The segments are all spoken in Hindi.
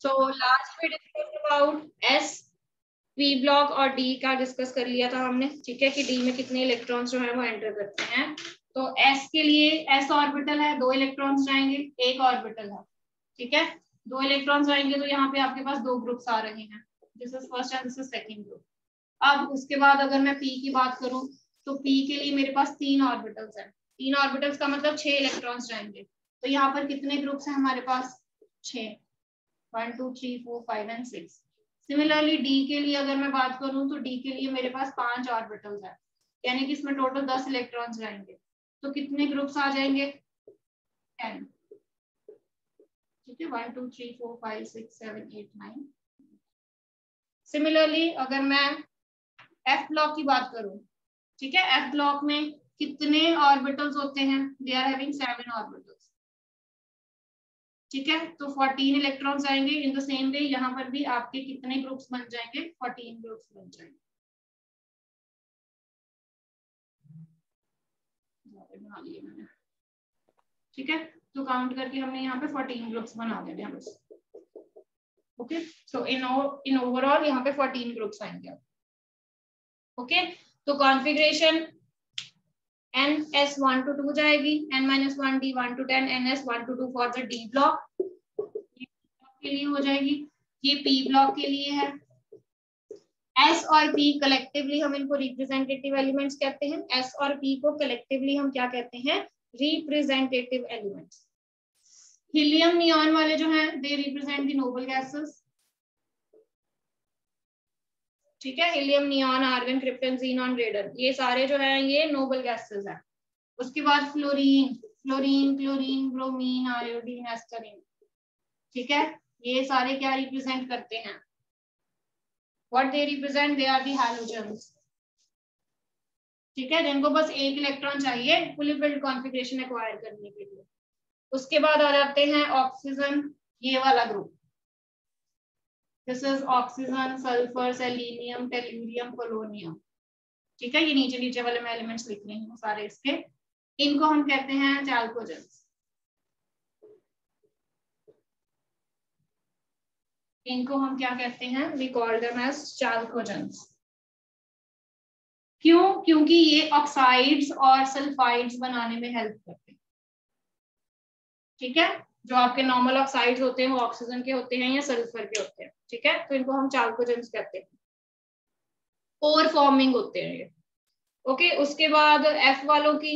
सो लास्ट में discuss about S P block और डी का डिस्कस कर लिया था हमने। ठीक है कि डी में कितने इलेक्ट्रॉन्स जो है वो एंटर करते हैं। तो एस के लिए एस ऑर्बिटल है, दो इलेक्ट्रॉन्स जाएँगे, एक ऑर्बिटल है। ठीक है? दो इलेक्ट्रॉन्स जाएँगे तो यहाँ पे आपके पास दो ग्रुप्स आ रहे हैं। This is first and this is second group अब उसके बाद अगर मैं पी की बात करूँ तो पी के लिए मेरे पास तीन ऑर्बिटल्स हैं। तीन ऑर्बिटल्स का मतलब छह इलेक्ट्रॉन्स जाएँगे। तो यहाँ पर कितने ग्रुप्स हैं हमारे पास? छह। One two three four five and six similarly D के लिए अगर मैं बात करूँ तो डी के लिए मेरे पास पाँच ऑर्बिटल्स हैं। यानी कि इसमें टोटल दस इलेक्ट्रॉन्स जाएँगे तो कितने ग्रुप्स आ जाएँगे? टेन ठीक है? One two three four five six seven eight nine similarly अगर मैं एफ़ ब्लॉक की बात करूँ, ठीक है? एफ़ ब्लॉक में कितने ऑर्बिटल्स होते हैं? They are having seven orbitals ठीक है? तो 14 इलेक्ट्रॉन्स आएँगे इन द सेम वे यहाँ पर भी आपके कितने ग्रुप्स बन जाएँगे? 14 ग्रुप्स बन जाएँगे। ठीक है? तो काउंट करके हमने यहाँ पे 14 ग्रुप्स बना दिए यहाँ बस okay so in in overall यहाँ पे 14 ग्रुप्स आएँगे। ओके तो configuration N S one to two जाएगी N minus one D one to ten N S one to two for the D block के लिए हो जाएगी, ये पी ब्लॉक के लिए है. एस और पी कलेक्टिवली हम इनको रिप्रेजेंटेटिव एलिमेंट्स कहते हैं. एस और पी को कलेक्टिवली हम क्या कहते हैं? रिप्रेजेंटेटिव एलिमेंट्स हीलियम नियॉन वाले जो हैं they represent the noble gases ठीक है? Helium, neon, argon, krypton xenon radon ये सारे जो है, ये नोबल गैसेस हैं। उसके बाद fluorine fluorine chlorine bromine iodine astatine ठीक है? ये सारे क्या रिप्रेजेंट करते हैं? What they represent they are the halogens ठीक है? जिनको बस एक इलेक्ट्रॉन चाहिए फुली फिल्ड कॉन्फ़िगरेशन एक्वायर करने के लिए। उसके बाद आ जाते हैं ऑक्सीजन ये वाला group this is oxygen sulphur selenium tellurium polonium ठीक है? ये नीचे नीचे वाले में एलिमेंट्स लिख रही हूँ सारे इसके। इनको हम कहते हैं चैल्कोजेंस इनको हम क्या कहते हैं? We call them as chalcogens क्यों? क्योंकि ये ऑक्साइड्स और सल्फाइड्स बनाने में हेल्प करते हैं। ठीक है? जो आपके नॉर्मल ऑक्साइड होते हैं, वो ऑक्सीजन के होते हैं या सल्फ़र के होते हैं, ठीक है? तो इनको हम चाल्कोजेंस कहते हैं। कोर फॉर्मिंग होते हैं ये। ओके उसके बाद एफ़ वालों की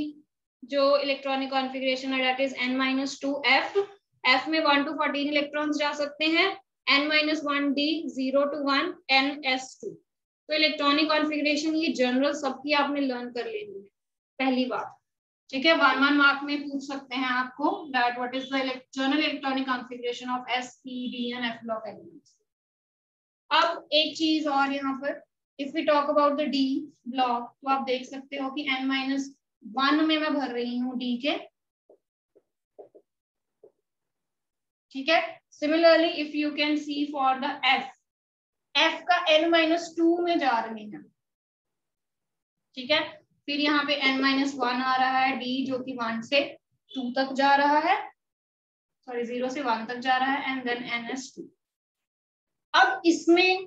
जो इलेक्ट्रॉनिक कॉन्फ़िगरेशन है that is N minus two F F में वन टू फोर्टीन इलेक्ट्रॉन्स जा सकते हैं। N minus one D zero to one N S two तो इलेक्ट्रॉनिक कॉन्फ़िगरेशन ये जनरल सबकी आपने लर्न कर लेनी है, पहली बात। ठीक है वन वन मार्क में पूछ सकते हैं आपको that what is the general electronic configuration of S P D N F block elements अब एक चीज़ और यहाँ पर if we talk about the D block तो आप देख सकते हो कि एन माइनस वन में मैं भर रही हूँ डी के। ठीक है? Similarly if you can see for the F F का एन माइनस टू में जा रहे हैं। ठीक है? फिर यहाँ पे एन माइनस वन आ रहा है डी जो कि वन से टू तक जा रहा है सॉरी ज़ीरो से वन तक जा रहा है and then N S two अब इसमें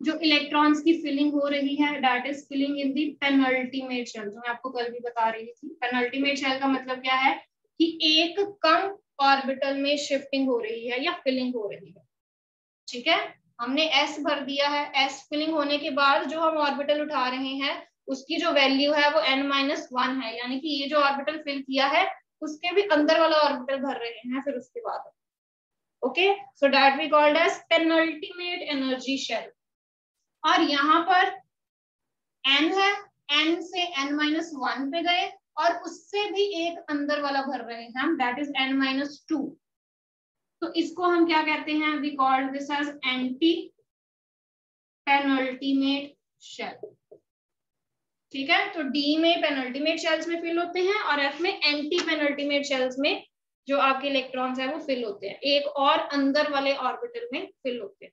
जो इलेक्ट्रॉन्स की फिलिंग हो रही है that is filling in the penultimate shell जो मैं आपको कल भी बता रही थी। पेनल्टीमेट शेल का मतलब क्या है कि एक कम ऑर्बिटल में शिफ्टिंग हो रही है या फिलिंग हो रही है। ठीक है? हमने एस भर दिया है। एस फिलिंग होने के बाद जो हम ऑर्बिटल उठा रहे हैं उसकी जो वैल्यू है वो एन माइनस वन है, यानी कि ये जो ऑर्बिटल फिल किया है, उसके भी अंदर वाला ऑर्बिटल भर रहे हैं फिर उसके बाद। Okay so that we called as penultimate energy shell और यहाँ पर एन है एन से एन माइनस वन पे गए और उससे भी एक अंदर वाला भर रहे हैं हम that is N minus two तो इसको हम क्या कहते हैं? We called this as antepenultimate shell ठीक है? तो डी में पेनल्टीमेट शेल्स में फिल होते हैं और एफ़ में एंटी पेनल्टीमेट शेल्स में जो आपके इलेक्ट्रॉन्स है वो फिल होते हैं। एक और अंदर वाले ऑर्बिटल में फिल होते हैं।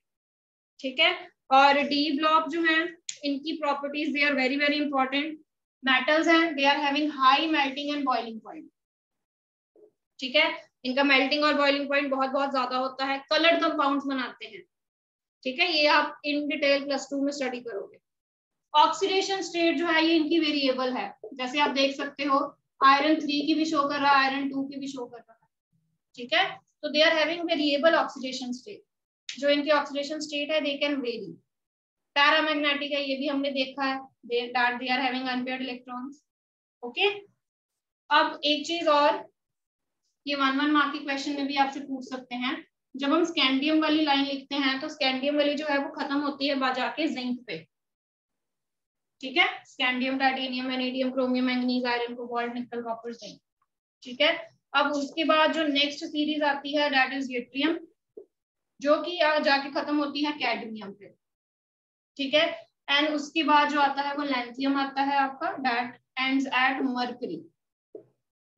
ठीक है? और डी ब्लॉक जो है, इनकी properties they are very very important metals हैं they are having high melting and boiling point ठीक है? इनका मेल्टिंग और बॉइलिंग पॉइंट बहुत बहुत ज़्यादा होता है। कलर्ड कंपाउंड्स बनाते हैं। ठीक है? ये आप इन डिटेल प्लस टू में स्टडी करोगे। ऑक्सीडेशन स्टेट जो है, ये इनकी वेरिएबल है। जैसे आप देख सकते हो आयरन थ्री की भी शो कर रहा है आयरन टू की भी शो कर रहा है। ठीक है? तो they are having variable oxidation state जो इनके ऑक्सीडेशन स्टेट है दे कैन वेरी पैरामैग्नेटिक है, ये भी हमने देखा है। They are having unpaired electrons okay अब एक चीज़ और, ये वन वन मार्क के क्वेश्चन में भी आपसे पूछ सकते हैं। जब हम स्कैंडियम वाली लाइन लिखते हैं तो स्कैंडियम वाली जो है, वो खत्म होती है बाजा के जिंक पे। ठीक है? Scandium titanium vanadium chromium manganese iron cobalt nickel copper zinc ठीक है? अब उसके बाद जो नेक्स्ट सीरीज़ आती है दैट इज़ यूट्रियम जो कि जाके खत्म होती है कैडमियम पे। ठीक है? एंड उसके बाद जो आता है, वो लैंथियम आता है आपका दैट एंड्स एट मर्करी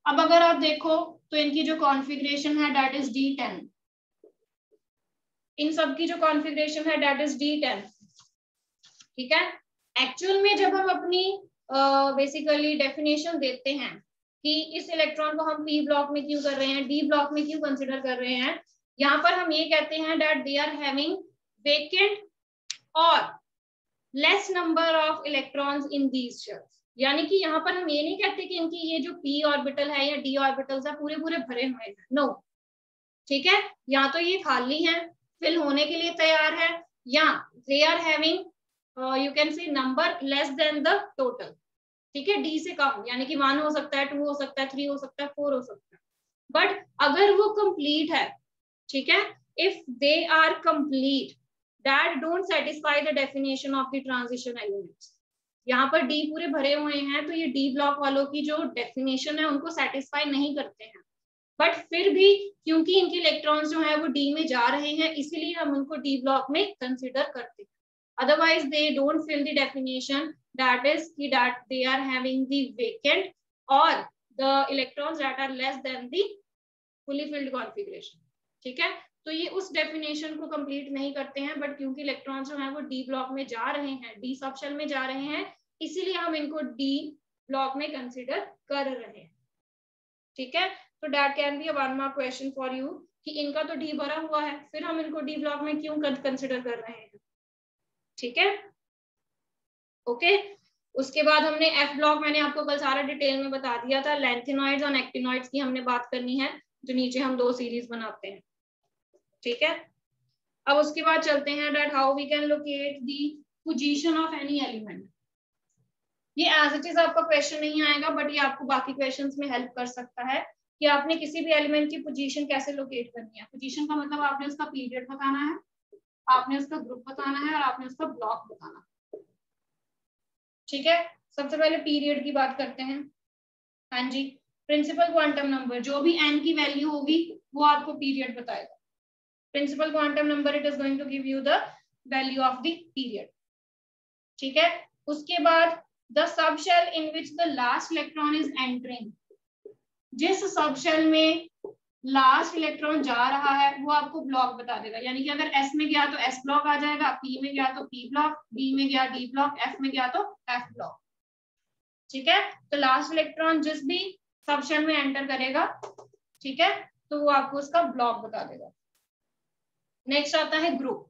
अब अगर आप देखो तो इनकी जो कॉन्फ़िगरेशन है दैट इज़ डी टेन इन सब की जो कॉन्फ़िगरेशन है दैट इज़ डी टेन ठीक है? एक्चुअल में जब हम अपनी बेसिकली uh, डेफिनेशन देते हैं कि इस इलेक्ट्रॉन को हम पी ब्लॉक में क्यों कर रहे हैं डी ब्लॉक में क्यों कंसिडर कर रहे हैं यहाँ पर हम ये कहते हैं that they are having vacant और less number of electrons in these shells यानी कि यहाँ पर हम ये नहीं कहते कि इनकी ये जो पी ऑर्बिटल है या डी ऑर्बिटल्स है पूरे पूरे भरे हुए हैं। नो ठीक है? या तो ये खाली है फिल होने के लिए तैयार है या they are having you can see number less than the total ठीक है? डी से कम, यानी कि वन हो सकता है टू हो सकता है थ्री हो सकता है फोर हो सकता है। बट अगर वो कंप्लीट है, ठीक है? If they are complete that don't satisfy the definition of the transition elements यहाँ पर डी पूरे भरे हुए हैं तो ये डी ब्लॉक वालों की जो डेफिनेशन है, उनको सेटिस्फाई नहीं करते हैं। बट फिर भी, क्योंकि इनके इलेक्ट्रॉन्स जो है, वो डी में जा रहे हैं, इसीलिए हम उनको डी ब्लॉक में कंसिडर करते हैं। Otherwise, they don't fill the definition. That is that they are having the vacant or the electrons that are less than the fully filled configuration. ठीक है? तो ये उस डेफिनेशन को कंप्लीट नहीं करते हैं बट क्योंकि इलेक्ट्रॉन जो है वो डी ब्लॉक में जा रहे हैं डी सबशेल में जा रहे हैं, इसीलिए हम इनको डी ब्लॉक में कंसिडर कर रहे हैं। ठीक है? तो that can be one mark question for you कि इनका तो डी भरा हुआ है, फिर हम इनको डी ब्लॉक में क्यों कंसिडर कर रहे हैं? ठीक है? ओके उसके बाद हमने एफ़ ब्लॉक मैंने आपको कल सारा डिटेल में बता दिया था। लेंथिनॉइड्स और एक्टिनॉइड्स की हमने बात करनी है, जो नीचे हम दो सीरीज़ बनाते हैं। ठीक है? अब उसके बाद चलते हैं that how we can locate the position of any element ये एज इट इज़ आपका क्वेश्चन नहीं आएगा बट ये आपको बाकी क्वेश्चंस में हेल्प कर सकता है कि आपने किसी भी एलिमेंट की पोजीशन कैसे लोकेट करनी है। पोजीशन का मतलब आपने उसका पीरियड बताना है। आपने उसका ग्रुप बताना है और आपने उसका ब्लॉक बताना ठीक है? सबसे पहले पीरियड की बात करते हैं। हाँ जी प्रिंसिपल क्वांटम नंबर जो भी एन की वैल्यू होगी, वो आपको पीरियड बताएगा। Principal quantum number it is going to give you the value of the period ठीक है? उसके बाद the subshell in which the last electron is entering जिस सबशेल में लास्ट इलेक्ट्रॉन जा रहा है, वो आपको ब्लॉक बता देगा। यानी कि अगर एस में गया तो एस ब्लॉक आ जाएगा पी में गया तो पी ब्लॉक डी में गया डी ब्लॉक एफ़ में गया तो एफ़ ब्लॉक ठीक है? तो लास्ट इलेक्ट्रॉन जिस भी सबशेल में एंटर करेगा, ठीक है? तो वो आपको उसका ब्लॉक बता देगा। नेक्स्ट आता है ग्रुप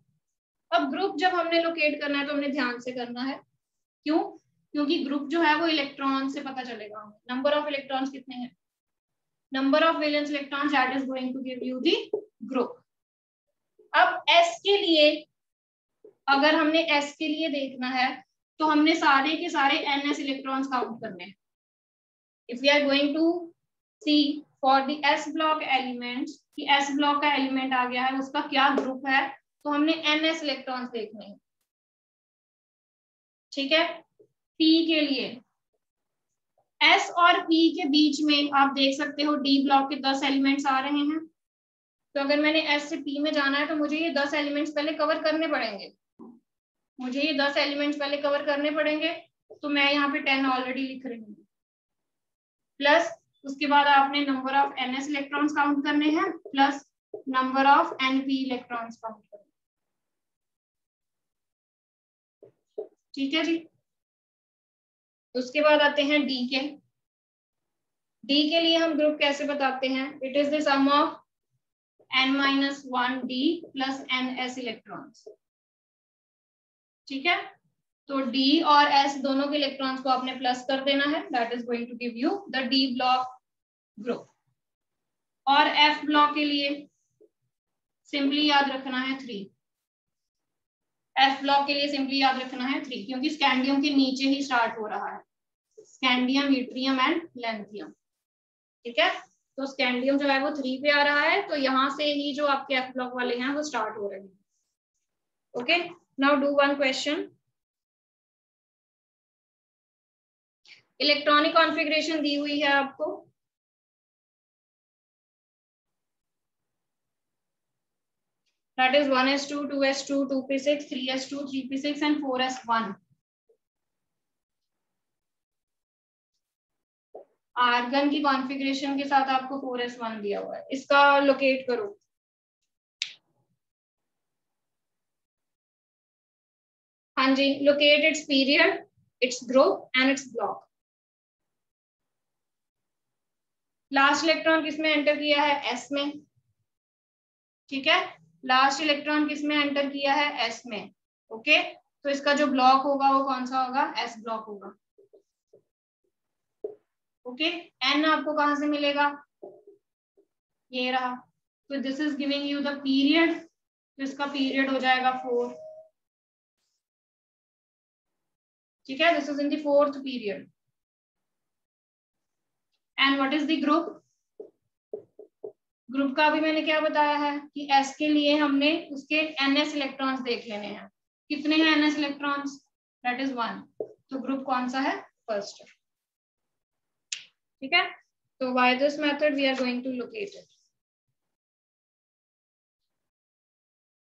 अब ग्रुप जब हमने लोकेट करना है तो हमने ध्यान से करना है। क्यों? क्योंकि ग्रुप जो है वो इलेक्ट्रॉन से पता चलेगा। नंबर ऑफ़ इलेक्ट्रॉन्स कितने हैं? Number of valence electrons that is going to give you the group. अब s के लिए, अगर हमने s के लिए देखना है तो हमने सारे के सारे ns इलेक्ट्रॉन्स काउंट करने हैं। If we are going to see for the s block elements कि s ब्लॉक का एलिमेंट आ गया है, उसका क्या ग्रुप है तो हमने ns इलेक्ट्रॉन्स देखने हैं। ठीक है? P के लिए। एस और पी के बीच में आप देख सकते हो डी ब्लॉक के दस एलिमेंट्स आ रहे हैं। तो अगर मैंने एस से पी में जाना है तो मुझे ये दस एलिमेंट्स पहले कवर करने पड़ेंगे। मुझे ये दस एलिमेंट्स पहले कवर करने पड़ेंगे तो मैं यहाँ पे टेन ऑलरेडी लिख रही हूँ। प्लस उसके बाद आपने number of N S electrons count करने हैं plus number of N P electrons count करने ठीक है जी? उसके बाद आते हैं डी के। डी के लिए हम ग्रुप कैसे बताते हैं? It is the sum of N minus one D plus N S electrons ठीक है? तो डी और एस दोनों के इलेक्ट्रॉन्स को आपने प्लस कर देना है। That is going to give you the D block group और एफ़ ब्लॉक के लिए सिंपली याद रखना है थ्री एफ़ ब्लॉक के लिए सिंपली याद रखना है थ्री क्योंकि स्कैंडियम के नीचे ही स्टार्ट हो रहा है। स्कैंडियम यूट्रियम एंड लेंथियम ठीक है? तो स्कैंडियम जो है वो थ्री पे आ रहा है तो यहाँ से ही जो आपके एफ़ ब्लॉक वाले हैं, वो स्टार्ट हो रहे हैं। Okay now do one question electronic configuration दी हुई है आपको। That is 1s2 2s2 2p6 3s2 3p6 and 4s1 argon की कॉन्फ़िगरेशन के साथ आपको फोर एस वन दिया हुआ है। इसका लोकेट करो। हाँ जी locate its period its group and its block last electron किसमें एंटर किया है? एस में। ठीक है? लास्ट इलेक्ट्रॉन किसमें एंटर किया है? एस में। ओके? तो इसका जो ब्लॉक होगा, वो कौन सा होगा? एस ब्लॉक होगा। ओके? एन आपको कहाँ से मिलेगा? ये रहा। तो this is giving you the period तो इसका पीरियड हो जाएगा फोर ठीक है? This is in the fourth period and what is the group group का भी मैंने क्या बताया है कि एस के लिए हमने उसके एन एस इलेक्ट्रॉन्स देख लेने हैं। कितने हैं N S electrons that is one तो ग्रुप कौन सा है? फ़र्स्ट ठीक है? तो by this method we are going to locate it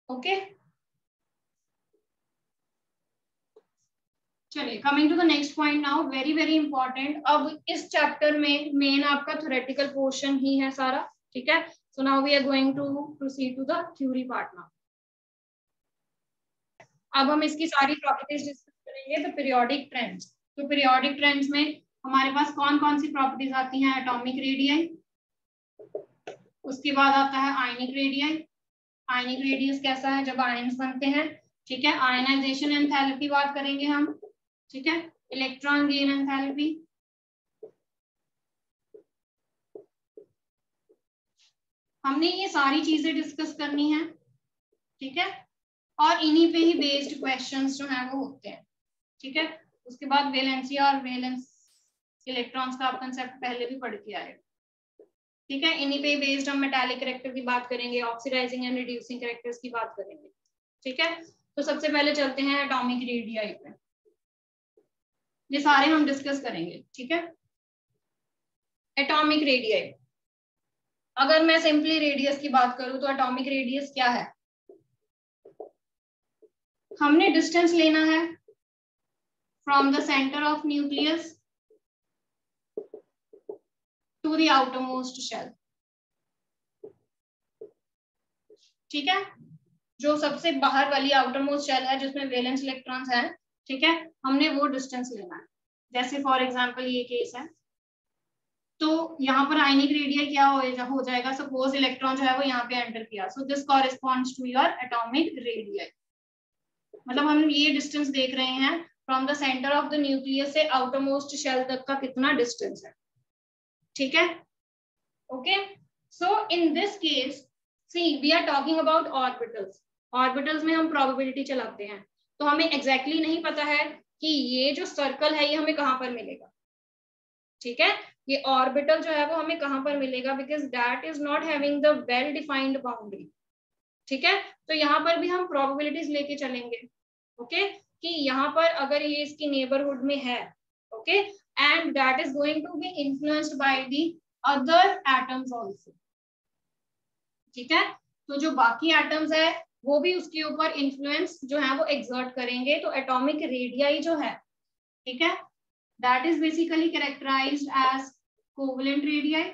okay चलिए coming to the next point now very very important अब इस चैप्टर में मेन आपका थोरेटिकल पोर्शन ही है सारा। ठीक है? So now we are going to proceed to the theory part now अब हम इसकी सारी प्रॉपर्टीज़ डिस्कस करेंगे तो पीरियोडिक ट्रेंड्स तो पीरियोडिक ट्रेंड्स में हमारे पास कौन कौन सी प्रॉपर्टीज़ आती हैं? एटॉमिक रेडियाई उसके बाद आता है आयनिक रेडियाई आयनिक रेडियस कैसा है? जब आयन्स बनते हैं, ठीक है? आयनाइजेशन एंथैल्पी बात करेंगे हम, ठीक है? इलेक्ट्रॉन गेन एंथैल्पी हमने ये सारी चीज़ें डिस्कस करनी है, ठीक है? और इन्हीं पे ही बेस्ड क्वेश्चंस जो है वो होते हैं, ठीक है? उसके बाद वेलेंसी और वेलेंस इलेक्ट्रॉन्स का आप कंसेप्ट पहले भी पढ़ के आए ठीक है? इन्हीं पे बेस्ड हम मेटालिक करेक्टर की बात करेंगे ऑक्सीडाइजिंग एंड रिड्यूसिंग करेक्टर्स की बात करेंगे, ठीक है? तो सबसे पहले चलते हैं एटॉमिक रेडियाई पे। ये सारे हम डिस्कस करेंगे, ठीक है? एटॉमिक रेडियाई अगर मैं सिंपली रेडियस की बात करूँ तो एटॉमिक रेडियस क्या है? हमने डिस्टेंस लेना है from the centre of nucleus to the outermost shell ठीक है? जो सबसे बाहर वाली आउटरमोस्ट शेल है, जिसमें वेलेंस इलेक्ट्रॉन्स हैं, ठीक है? हमने वो डिस्टेंस लेना है। जैसे फॉर एग्जांपल ये केस है। तो यहाँ पर आइनिक रेडिया क्या हो, जा, हो जाएगा सपोज़ इलेक्ट्रॉन जो है वो यहाँ पे एंटर किया। So this corresponds to your atomic radii मतलब हम ये डिस्टेंस देख रहे हैं from the centre of the nucleus से आउटरमोस्ट शेल तक का कितना डिस्टेंस है। ठीक है? Okay so in this case see we are talking about orbitals orbitals में हम प्रोबेबिलिटी चलाते हैं। तो हमें एग्जैक्टली exactly नहीं पता है कि ये जो सर्कल है ये हमें कहाँ पर मिलेगा। ठीक है? ये ऑर्बिटल जो है वो हमें कहाँ पर मिलेगा? Because that is not having the well defined boundary ठीक है? तो यहाँ पर भी हम प्रोबेबिलिटीज लेके चलेंगे। ओके? कि यहाँ पर अगर ये इसकी नेबरहुड में है okay and that is going to be influenced by the other atoms also ठीक है? तो जो बाकी एटम्स है, वो भी उसके ऊपर इन्फ्लुएंस जो है वो एग्जर्ट करेंगे। तो एटॉमिक रेडियाई जो है, ठीक है? That is basically characterised as covalent radii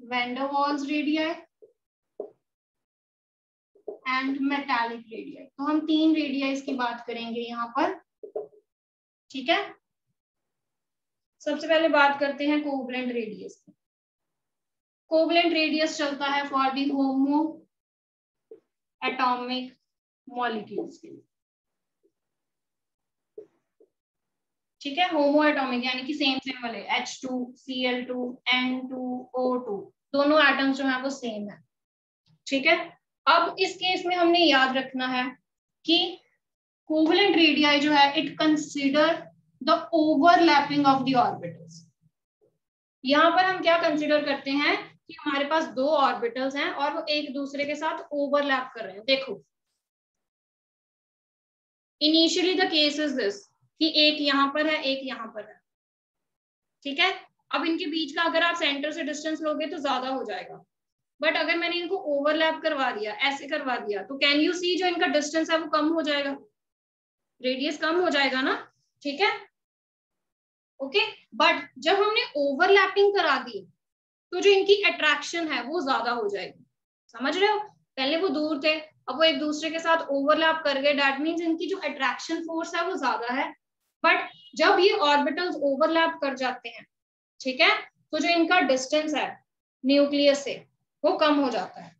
van der Waals radii and metallic radii तो हम तीन रेडियाई की बात करेंगे यहाँ पर। ठीक है? सबसे पहले बात करते हैं कोवलेंट रेडियस की। कोवलेंट रेडियस चलता है for the homo atomic molecules के लिए। ठीक है? होमो एटॉमिक यानी कि सेम सेम वाले H two C L two N two O two दोनों एटम्स जो है वो सेम है। ठीक है? अब इस केस में हमने याद रखना है कि कोवलेंट रेडियाई जो है it consider the overlapping of the orbitals यहाँ पर हम क्या कंसिडर करते हैं कि हमारे पास दो ऑर्बिटल्स हैं और वो एक दूसरे के साथ ओवरलैप कर रहे हैं। देखो initially the case is this कि एक यहाँ पर है, एक यहाँ पर है। ठीक है? अब इनके बीच का अगर आप सेंटर से डिस्टेंस लोगे तो ज़्यादा हो जाएगा। बट अगर मैंने इनको ओवरलैप करवा दिया, ऐसे करवा दिया तो कैन यू सी जो इनका डिस्टेंस है वो कम हो जाएगा? रेडियस कम हो जाएगा ना? ठीक है? Okay okay? बट जब हमने ओवरलैपिंग करा दी तो जो इनकी अट्रैक्शन है वो ज़्यादा हो जाएगी। समझ रहे हो? पहले वो दूर थे, अब वो एक दूसरे के साथ ओवरलैप कर गए। डेट मीन्स इनकी जो अट्रैक्शन फोर्स है वो ज़्यादा है। बट जब ये ऑर्बिटल्स ओवरलैप कर जाते हैं, ठीक है? तो जो इनका डिस्टेंस है न्यूक्लियस से, वो कम हो जाता है।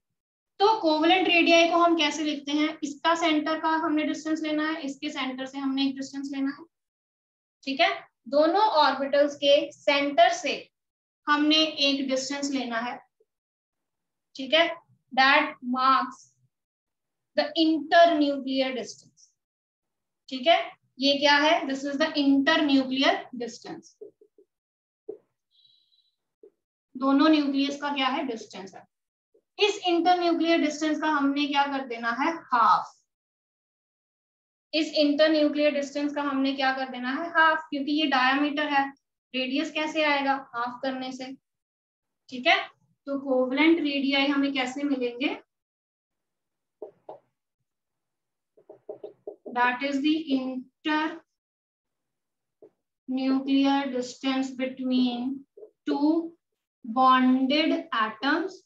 तो कोवलेंट रेडियाई को हम कैसे लिखते हैं? इसका सेंटर का हमने डिस्टेंस लेना है, इसके सेंटर से हमने एक डिस्टेंस लेना है। ठीक है? दोनों ऑर्बिटल्स के सेंटर से हमने एक डिस्टेंस लेना है। ठीक है? That marks the internuclear distance ठीक है? ये क्या है? This is the internuclear distance दोनों न्यूक्लियस का क्या है? डिस्टेंस है। इस इंटर न्यूक्लियर डिस्टेंस का हमने क्या कर देना है? हाफ़ इस इंटर न्यूक्लियर डिस्टेंस का हमने क्या कर देना है? हाफ़ क्योंकि ये डायमीटर है। रेडियस कैसे आएगा? हाफ़ करने से। ठीक है? तो कोवलेंट रेडियाई हमें कैसे मिलेंगे? That is the internuclear distance between two bonded atoms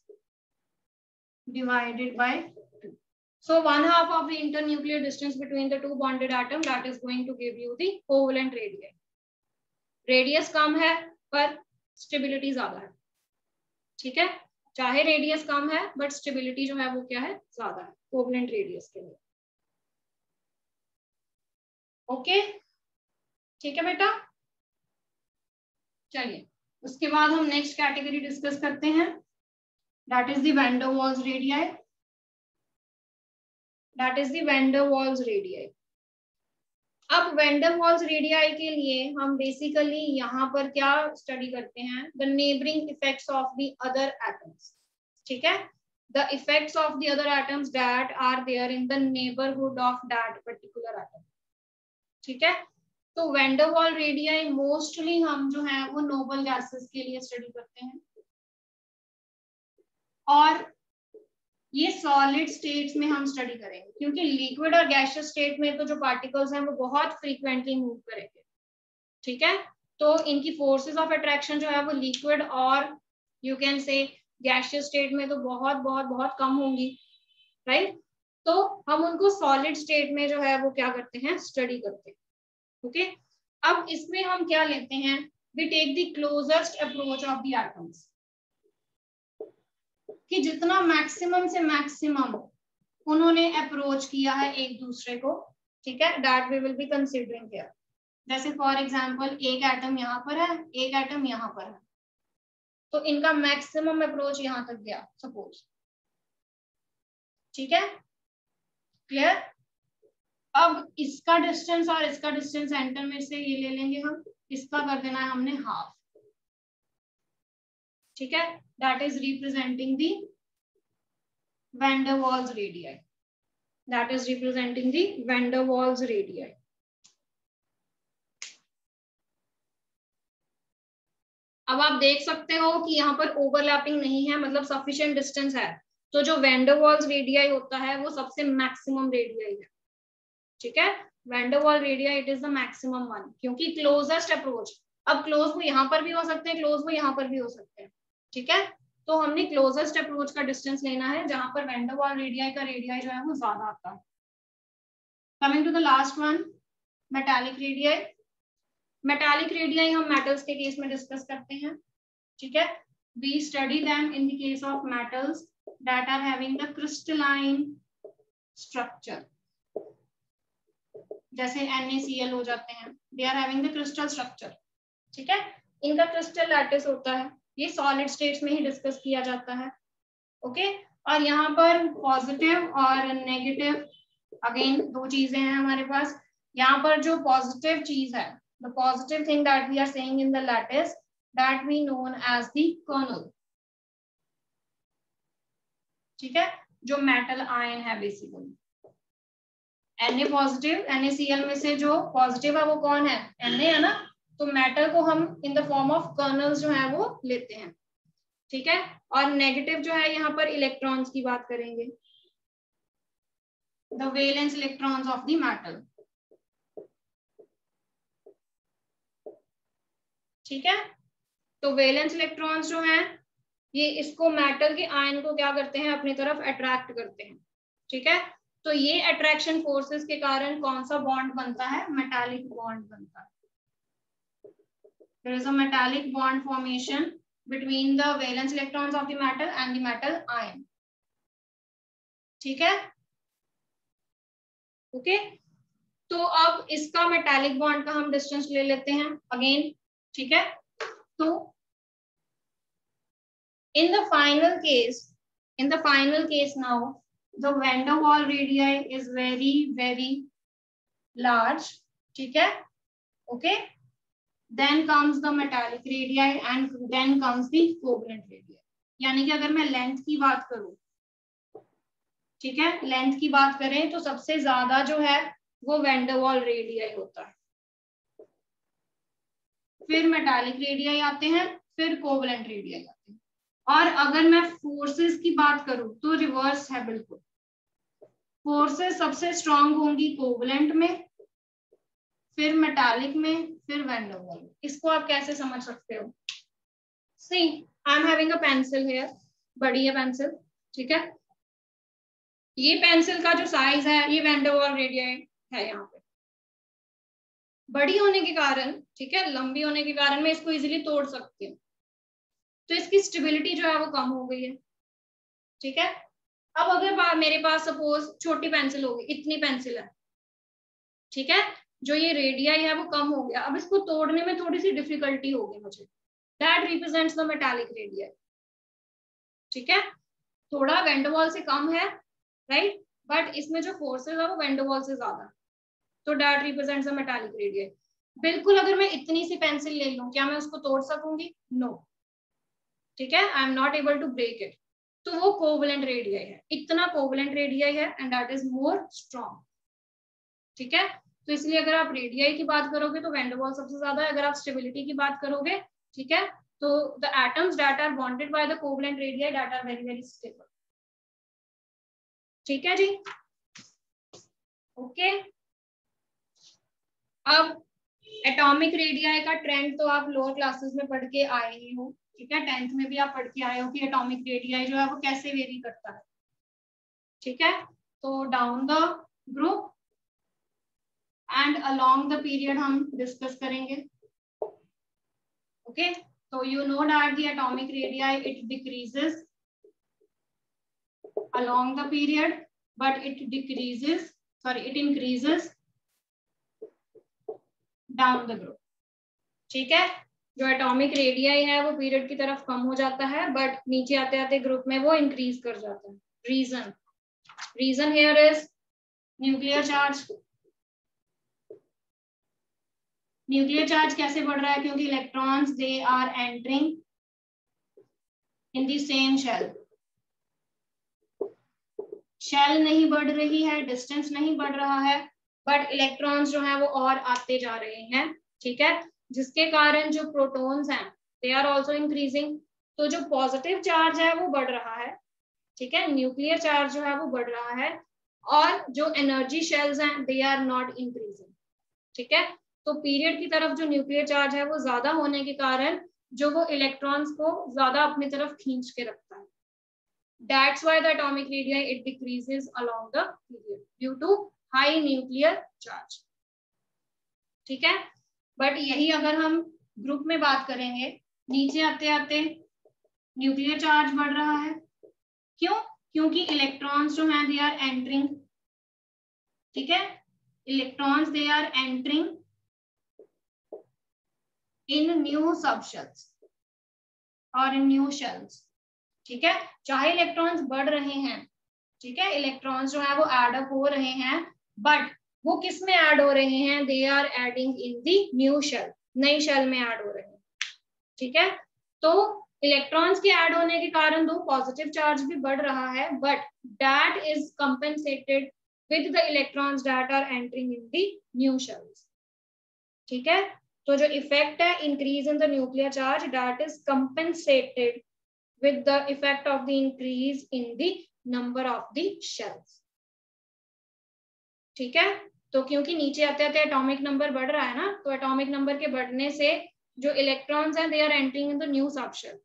divided by 2. So one half of the internuclear distance between the two bonded atom that is going to give you the covalent radii. Radius कम है पर stability ज़्यादा है ठीक है चाहे रेडियस कम है बट स्टेबिलिटी जो है वो क्या है ज़्यादा है कोवलेंट रेडियस के लिए ओके? ठीक है बेटा? चलिए, उसके बाद हम नेक्स्ट कैटेगरी डिस्कस करते हैं। That is the Waals radii that is the Waals radii अब वॉल्स रेडियाई के लिए हम बेसिकली यहाँ पर क्या स्टडी करते हैं? The neighbouring effects of the other atoms ठीक है? The effects of the other atoms that are there in the neighbourhood of that particular atom ठीक है? तो वेंडरवॉल रेडियाई मोस्टली हम जो है, वो नोबल गैसेस के लिए स्टडी करते हैं। और ये सॉलिड स्टेट्स में हम स्टडी करेंगे, क्योंकि लिक्विड और गैशियस स्टेट में तो जो पार्टिकल्स हैं, वो बहुत फ्रीक्वेंटली मूव करेंगे। ठीक है? तो इनकी फोर्सेस ऑफ़ अट्रैक्शन जो है, वो लिक्विड और you can say gaseous state में तो बहुत बहुत बहुत कम होंगी राइट तो हम उनको सॉलिड स्टेट में जो है वो क्या करते हैं? स्टडी करते हैं। ओके अब इसमें हम क्या लेते हैं? We take the closest approach of the कि जितना मैक्सिमम से मैक्सिमम उन्होंने अप्रोच किया है एक दूसरे को, ठीक है? That we will be considering here जैसे फॉर एग्जांपल एक एटम यहाँ पर है, एक एटम यहाँ पर है। तो इनका मैक्सिमम अप्रोच यहाँ तक गया सपोज़ ठीक है? क्लियर अब इसका डिस्टेंस और इसका डिस्टेंस सेंटर में से ये ले लेंगे हम। इसका कर देना है हमने हाफ़ ठीक है? That is representing the Waals radii that is representing the Waals radii अब आप देख सकते हो कि यहाँ पर ओवरलैपिंग नहीं है मतलब सफिशिएंट डिस्टेंस है। तो जो वॉल्स रेडियाई होता है, वो सबसे मैक्सिमम रेडियाई है। ठीक है? Van der Waal radii it is the maximum one क्योंकि क्लोजेस्ट अप्रोच अब क्लोज वो यहाँ पर भी हो सकते हैं क्लोज वो यहाँ पर भी हो सकते हैं। ठीक है? तो हमने क्लोजेस्ट अप्रोच का डिस्टेंस लेना है, जहाँ पर वेंडरवॉल रेडिया का रेडिया जो है, वो ज़्यादा आता है। Coming to the last one metallic radii metallic radii हम मेटल्स के केस में डिस्कस करते हैं। ठीक है? We study them in the case of metals that are having the crystalline structure. जैसे NaCl हो जाते हैं। They are having the crystal structure ठीक है? इनका क्रिस्टल लैटिस होता है। ये सॉलिड स्टेट्स में ही डिस्कस किया जाता है। Okay okay? और यहाँ पर पॉजिटिव और नेगेटिव अगेन दो चीज़ें हैं हमारे पास। यहाँ पर जो पॉजिटिव चीज़ है the positive thing that we are saying in the lattice that we known as the kernel ठीक है? जो मेटल आयन है basically an a positive NaCl में से जो पॉजिटिव है, वो कौन है? Na है ना? तो मेटल को हम in the form of kernels जो है, वो लेते हैं। ठीक है? और नेगेटिव जो है, यहाँ पर इलेक्ट्रॉन्स की बात करेंगे। The valence electrons of the metal ठीक है? तो वेलेंस इलेक्ट्रॉन्स जो हैं ये इसको मेटल के आयन को क्या करते हैं? अपनी तरफ़ अट्रैक्ट करते हैं। ठीक है? तो ये अट्रैक्शन फोर्सेस के कारण कौन सा बॉन्ड बनता है? मेटालिक बॉन्ड बनता है। There is a metallic bond formation electrons of the metal and the metal ion. ठीक है? Okay okay? तो अब इसका मेटालिक बॉन्ड का हम डिस्टेंस ले लेते हैं। अगेन ठीक है? तो in the final case in the final case now the van der Waal radii is very very large ठीक है okay then comes the metallic radii and then comes the covalent radii यानी कि अगर मैं लेंथ की बात करूँ ठीक है लेंथ की बात करें तो सबसे ज़्यादा जो है वो वेंडरवॉल रेडियाई होता है फिर मेटालिक रेडियाई आते हैं फिर कोवलेंट रेडियाई आते हैं और अगर मैं फोर्सेस की बात करूँ तो रिवर्स है बिल्कुल। फोर्सेस सबसे स्ट्रांग होंगी कोवलेंट में, फिर मेटालिक में, फिर वेंडोवल में इसको आप कैसे समझ सकते हो? See I am having a pencil here बड़ी है पेंसिल ठीक है? ये पेंसिल का जो साइज़ है, ये वेंडरवॉल रेडियाई है यहाँ पे। बड़ी होने के कारण, ठीक है? लंबी होने के कारण मैं इसको इजिली तोड़ सकती हूँ। तो इसकी स्टेबिलिटी जो है वो कम हो गई है। ठीक है? अब अगर मेरे पास सपोज़ छोटी पेंसिल होगी, इतनी पेंसिल है। ठीक है? जो ये रेडियाई है वो कम हो गया। अब इसको तोड़ने में थोड़ी सी डिफिकल्टी होगी मुझे। That represents the metallic radii ठीक है? थोड़ा वेंडोवॉल से कम है राइट बट इसमें जो फोर्सेस है वो वेंडोवॉल से ज़्यादा तो that represents the metallic radii बिल्कुल अगर मैं इतनी सी पेंसिल ले लूँ, क्या मैं उसको तोड़ सकूँगी? No no. ठीक है? I am not able to break it तो वो कोवलेंट रेडियाई है। इतना कोवलेंट रेडियाई है and that is more strong ठीक है? तो इसलिए अगर आप रेडियाई की बात करोगे तो वेंडोवॉल सबसे ज़्यादा है। अगर आप स्टेबिलिटी की बात करोगे, ठीक है? तो the atoms that are bonded by the covalent radii that are very very stable ठीक है जी? ओके अब एटॉमिक रेडियाई का ट्रेंड तो आप लोअर क्लासेस में पढ़ के आए ही हो। ठीक है? टेंथ में भी आप पढ़ के आए हो कि एटॉमिक रेडियाई जो है वो कैसे वेरी करता है? ठीक है? तो down the group and along the period हम डिस्कस करेंगे। ओके तो you know that the atomic radii it decreases along the period, but it decreases, sorry, it increases down the group. ठीक है? जो एटॉमिक रेडियाई है, वो पीरियड की तरफ़ कम हो जाता है बट नीचे आते आते ग्रुप में वो इंक्रीज कर जाता है. Reason reason here is nuclear charge nuclear charge कैसे बढ़ रहा है? क्योंकि electrons they are entering in the same shell shell नहीं बढ़ रही है डिस्टेंस नहीं बढ़ रहा है बट इलेक्ट्रॉन्स जो है वो और आते जा रहे हैं, ठीक है? जिसके कारण जो प्रोटॉन्स हैं दे आर ऑल्सो इंक्रीजिंग तो जो पॉजिटिव चार्ज है, वो बढ़ रहा है, ठीक है? न्यूक्लियर चार्ज जो है, वो बढ़ रहा है और जो एनर्जी शेल्स हैं दे आर नॉट इंक्रीजिंग ठीक है? तो पीरियड की तरफ़ जो न्यूक्लियर चार्ज है, वो ज़्यादा होने के कारण जो वो इलेक्ट्रॉन्स को ज़्यादा अपनी तरफ़ खींच के रखता है। That's why the atomic radii, it decreases along the period due to high nuclear. ठीक है? बट यही अगर हम ग्रुप में बात करेंगे, नीचे आते आते न्यूक्लियर चार्ज बढ़ रहा है। क्यों? क्योंकि इलेक्ट्रॉन्स जो हैं दे आर एंटरिंग ठीक है? Electrons they are entering in new subshells और इन न्यू शेल्स ठीक है? चाहे इलेक्ट्रॉन्स बढ़ रहे हैं, ठीक है? इलेक्ट्रॉन्स जो है, वो एड अप हो रहे हैं बट वो किसमें ऐड हो रहे हैं? They are adding in the new shell नई शेल में ऐड हो रहे हैं। ठीक है? तो इलेक्ट्रॉन्स के ऐड होने के कारण दो पॉजिटिव चार्ज भी बढ़ रहा है but that is compensated with the electrons that are entering in the new shells ठीक है? तो जो इफ़ेक्ट है increase in the nuclear charge that is compensated with the effect of the increase in the number of the shells ठीक है? तो क्योंकि नीचे आते आते एटॉमिक नंबर बढ़ रहा है ना तो एटॉमिक नंबर के बढ़ने से जो इलेक्ट्रॉन्स हैं they are entering in the new subshell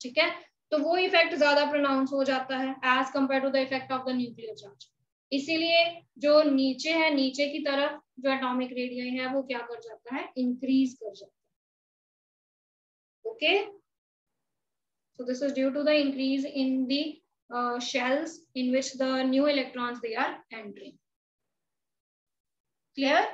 ठीक है? तो वो इफ़ेक्ट ज़्यादा प्रोनाउंस हो जाता है as compare to the effect of the nuclear charge इसीलिए जो नीचे है नीचे की तरफ़ जो एटॉमिक रेडियाई है वो क्या कर जाता है? इंक्रीज कर जाता है. Okay so this is due to the increase in the uh, shells in which the new electrons they are clear